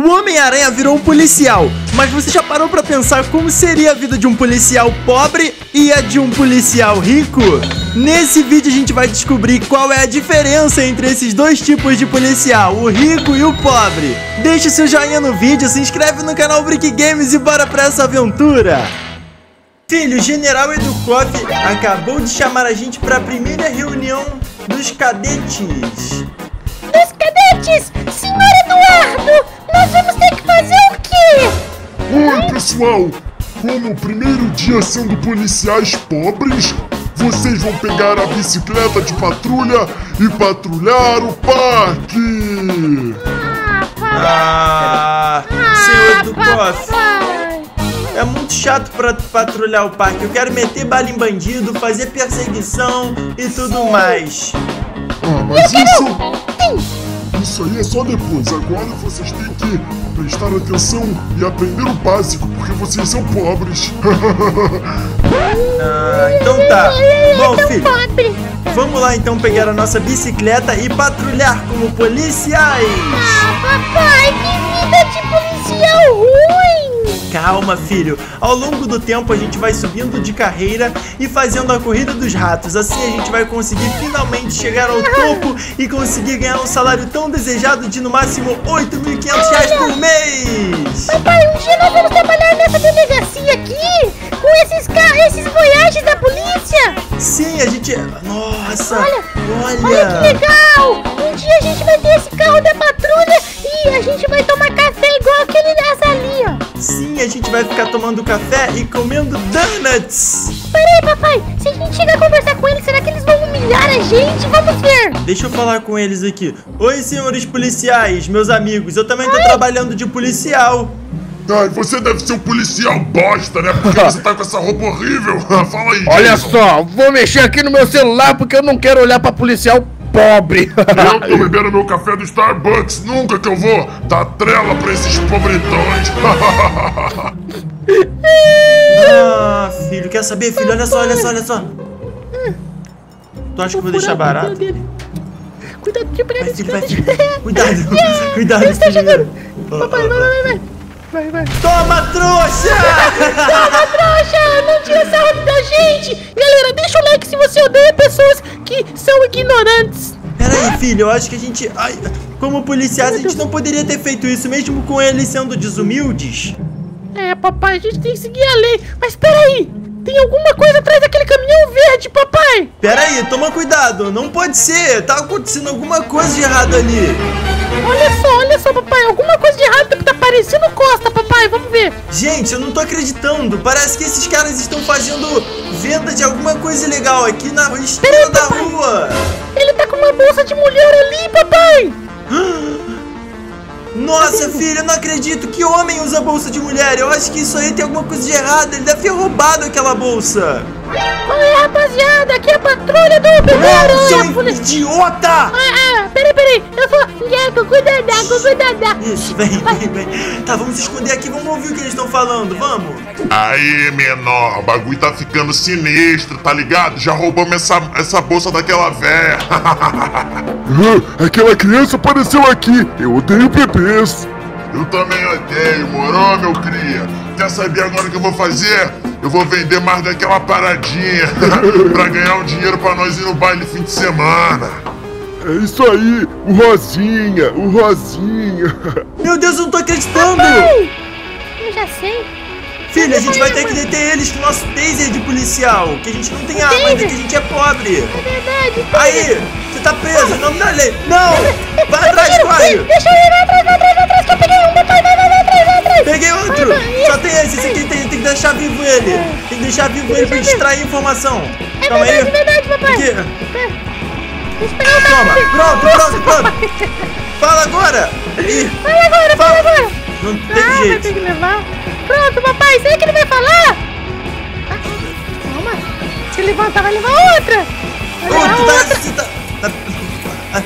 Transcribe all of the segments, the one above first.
O Homem-Aranha virou um policial, mas você já parou pra pensar como seria a vida de um policial pobre e a de um policial rico? Nesse vídeo a gente vai descobrir qual é a diferença entre esses dois tipos de policial, o rico e o pobre. Deixe seu joinha no vídeo, se inscreve no canal Brick Games e bora pra essa aventura! Filho, o General Edukov acabou de chamar a gente para a primeira reunião dos cadetes. Dos cadetes? Senhor Eduardo, nós vamos ter que fazer o quê? Oi, pessoal! Como o primeiro dia sendo policiais pobres, vocês vão pegar a bicicleta de patrulha e patrulhar o parque! Ah, pai. Ah, senhor Edukov, papai. é muito chato para patrulhar o parque. Eu quero meter bala em bandido, fazer perseguição e tudo mais. Ah, mas isso. Isso aí é só depois. Agora vocês têm que prestar atenção e aprender o básico, porque vocês são pobres. Ah, então tá. Bom, filho, vamos lá então pegar a nossa bicicleta e patrulhar como policiais. Ah, papai, que vida de policial ruim. Calma, filho. Ao longo do tempo a gente vai subindo de carreira e fazendo a corrida dos ratos. Assim a gente vai conseguir finalmente chegar ao topo e conseguir ganhar um salário tão desejado de no máximo 8.500 reais por mês. Papai, um dia nós vamos trabalhar nessa delegacia aqui, com esses carros, esses voyages da polícia. Sim, a gente. Nossa! Olha, olha! Olha que legal! Gente vai ficar tomando café e comendo donuts. Peraí, papai, se a gente chegar a conversar com eles, será que eles vão humilhar a gente? Vamos ver! Deixa eu falar com eles aqui. Oi, senhores policiais, meus amigos. Eu também tô trabalhando de policial. Ai, você deve ser um policial bosta, né? Porque você tá com essa roupa horrível. Fala aí, Olha Jason. só, vou mexer aqui no meu celular porque eu não quero olhar pra policial pobre. Eu tô bebendo meu café do Starbucks. Nunca que eu vou dar trela pra esses pobretões. Ah, filho, quer saber, filho? Olha só, olha só, olha só. Tu acha que eu vou deixar barato? Cuidado, deixa eu pegar Vai, esse filho, vai, cara. filho. Cuidado, cuidado, Ele está filho. chegando. Papai, vai, vai, vai. Vai, vai. Toma, trouxa! Toma, trouxa! Não tira sarro da gente! Galera, deixa o like se você odeia pessoas que são ignorantes. Pera aí, filho, eu acho que a gente. Ai, como policiais, a gente não poderia ter feito isso, mesmo com eles sendo desumildes. É, papai, a gente tem que seguir a lei. Mas peraí, tem alguma coisa atrás daquele caminhão verde, papai? Pera aí, toma cuidado, não pode ser, tá acontecendo alguma coisa de errado ali. Olha só, olha só, papai, alguma coisa de errado Papai, vamos ver. Gente, eu não tô acreditando, parece que esses caras estão fazendo venda de alguma coisa ilegal aqui na esquina da rua. Ele tá com uma bolsa de mulher ali, papai. Nossa, filho, eu não acredito que homem usa bolsa de mulher. Eu acho que isso aí tem alguma coisa de errado. Ele deve ter roubado aquela bolsa. Oi, rapaziada, aqui é a patrulha do. Seu polícia. idiota! Ah, ah, peraí, peraí, eu vou... Diego, cuidado, cuidado. Isso, vem, vem, vem. Tá, vamos se esconder aqui, vamos ouvir o que eles estão falando, vamos. Aí, menor, o bagulho tá ficando sinistro, tá ligado? Já roubamos essa, essa bolsa daquela véia. Aquela criança apareceu aqui. Eu odeio bebês. Eu também odeio, morou, meu cria? Quer saber agora o que eu vou fazer? Eu vou vender mais daquela paradinha pra ganhar um dinheiro pra nós ir no baile fim de semana. É isso aí, o Rosinha, o Rosinha. Meu Deus, eu não tô acreditando! Ei, eu já sei. Filho, a gente vai ter que deter eles com o nosso taser de policial. Que a gente não tem arma, ainda que a gente é pobre. É verdade. Aí, você tá preso, em nome da lei. Não! Vai atrás, corre! Deixa eu Só tem esse, esse aqui tem, tem que deixar vivo ele. Tem que deixar vivo ele pra extrair informação. É Calma verdade, aí. verdade, papai. Aqui. Toma, pronto, pronto, pronto. Fala agora! Ih, Fala agora, fala agora. não Ah, tem vai jeito. ter que levar. Pronto, papai, sei que ele vai falar. Ah, Calma. Se levantar, vai levar outra. Vai levar tá, outra. tá, tá- ah.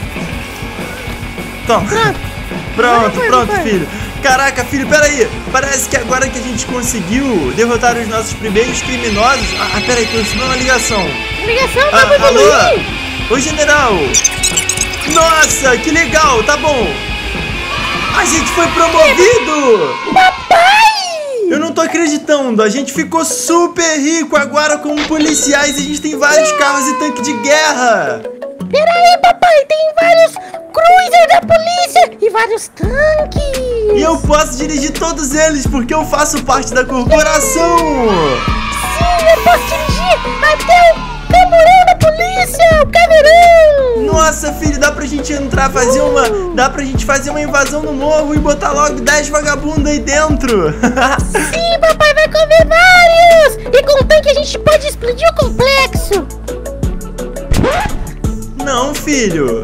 Toma. Pronto. Pronto, pronto, filho. Caraca, filho, peraí. Parece que agora que a gente conseguiu derrotar os nossos primeiros criminosos. Ah, ah, peraí, tô recebendo uma ligação. Ligação, Ah, vamos alô? Oi, general. Nossa, que legal, tá bom. A gente foi promovido! Papai! Eu não tô acreditando, a gente ficou super rico agora como policiais e a gente tem vários carros e tanque de guerra! Pera aí, papai, tem vários cruisers da polícia e vários tanques! E eu posso dirigir todos eles porque eu faço parte da corporação! Sim, eu posso dirigir até o camburão da polícia, o caveirão! Nossa, filho, dá pra gente entrar, fazer uma. Dá pra gente fazer uma invasão no morro e botar logo 10 vagabundos aí dentro! Sim, papai, vai comer vários! E com o tanque a gente pode explodir o complexo! Filho!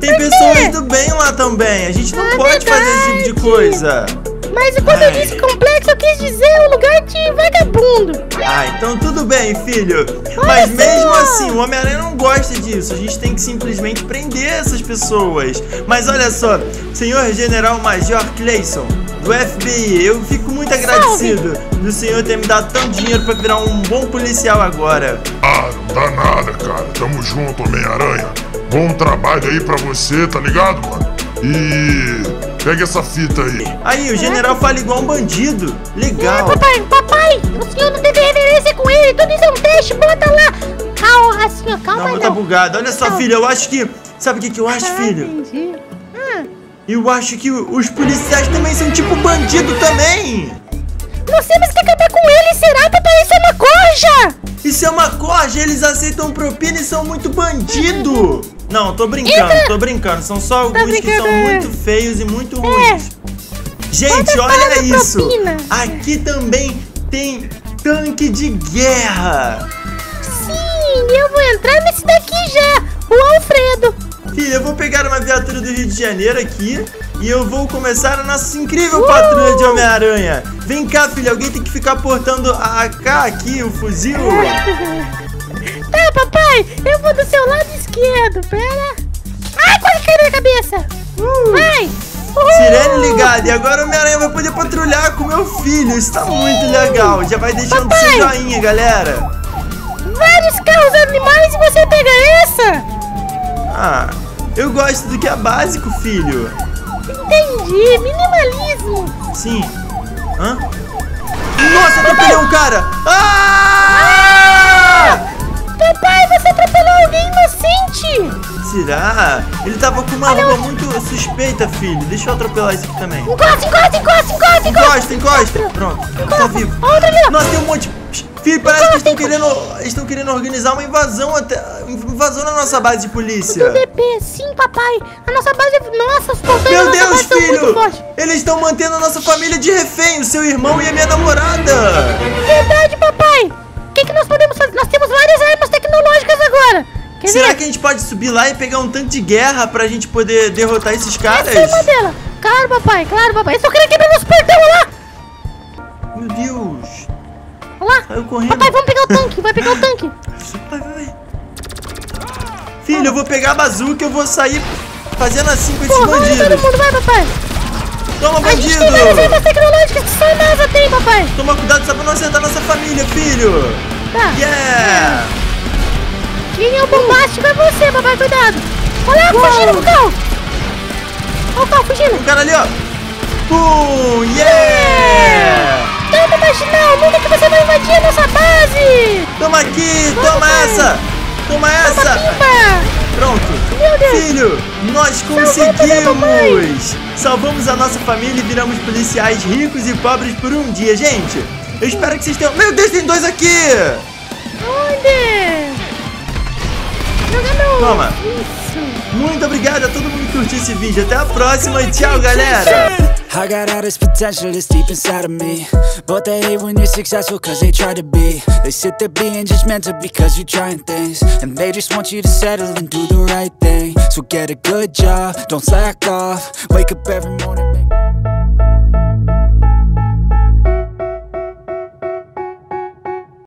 Tem pessoas do bem lá também, a gente não É pode fazer esse tipo de verdade. coisa! Mas quando eu Ai. disse complexo, eu quis dizer o lugar de vagabundo! Ah, então tudo bem, filho. Mas só. mesmo assim, o Homem-Aranha não gosta disso. A gente tem que simplesmente prender essas pessoas. Mas olha só, senhor General Major Clayson, do FBI, eu fico muito agradecido do senhor ter me dado tanto dinheiro pra virar um bom policial agora. Ah, não dá nada, cara. Tamo junto, Homem-Aranha. Bom trabalho aí pra você, tá ligado, mano? E. Pega essa fita aí. Aí, o general fala igual um bandido. Legal. Papai, papai, o senhor não teve reverência com ele, tudo isso é um teste, bota lá! Calma, assim, ó, calma Não, não. tá bugado. Olha só, Não. filho, eu acho que. Sabe o que, que eu acho, Ah, filho? entendi. Eu acho que os policiais também são tipo bandido também. nós temos que acabar com ele, será, papai? Isso é uma corja! Isso é uma corja, eles aceitam propina e são muito bandido. Não, tô brincando, Entra. tô brincando. São só alguns que são é. muito feios e muito ruins. Gente, Bota olha isso. propina. Aqui também tem tanque de guerra. Sim, eu vou entrar nesse daqui viatura do Rio de Janeiro aqui e eu vou começar a nossa incrível patrulha de Homem-Aranha. Vem cá, filha, alguém tem que ficar portando a AK aqui, o fuzil. Tá, papai, eu vou do seu lado esquerdo, pera. Ai, quase caiu na cabeça. Vai. Uhul. Sirene ligada, e agora o Homem-Aranha vai poder patrulhar com meu filho. Isso tá muito legal. Já vai deixando Papai. seu joinha, galera. Vários carros animais e você pega essa. Ah, eu gosto do que é básico, filho. Entendi, minimalismo. Sim. Hã? Nossa, atropelei um cara! Ah! Papai, você atropelou alguém inocente. Será? Ele tava com uma roupa muito suspeita, filho. Deixa eu atropelar isso aqui também. Encosta, encosta, encosta, encosta, Encosta, encosta. Pronto, tá vivo. Ó. Nossa, tem um monte. Filho, parece que estão querendo, estão querendo organizar uma invasão até, invasão na nossa base de polícia. DP, sim, papai. A nossa base é... Nossa, os portões Meu Deus, filho! Eles estão mantendo a nossa família de refém, o seu irmão e a minha namorada. Verdade, papai. O que, que nós podemos fazer? Nós temos várias armas tecnológicas agora. Quer Será ver? que a gente pode subir lá e pegar um tanque de guerra pra gente poder derrotar esses caras? Essa é uma. Claro, papai, claro, papai. Eu só queria quebrar meus portão lá. Meu Deus. Saiu correndo. Papai, vamos pegar o tanque. Vai pegar o tanque. Vai, vai, vai. Filho, eu vou pegar a bazuca e eu vou sair fazendo assim com esses Porra, vai todo bandidos. mundo, vai, papai. Toma, A gente tem várias bandido! armas tecnológicas que só a NASA tem, papai. Toma cuidado só pra não acertar nossa família, filho! Tá. Yeah! Quem é o bombástico é você, papai. Cuidado. Olha lá, fugindo com o carro. Olha o carro fugindo. O cara ali, ó! Pum! Yeah! Toma aqui! Toma pai. essa! Toma Toma essa! pipa. Pronto! Meu Deus. Filho, nós conseguimos! Salvamos a nossa família e viramos policiais ricos e pobres por um dia, gente! Eu espero que vocês tenham. Meu Deus, tem dois aqui! Onde? Jogando. Toma. Isso. Muito obrigado a todo mundo que curtiu esse vídeo. Até a próxima e tchau, galera! I got all this potential that's deep inside of me. But they hate when you're successful cause they try to be. They sit there being judgmental because you're trying things. And they just want you to settle and do the right thing. So get a good job, don't slack off. Wake up every morning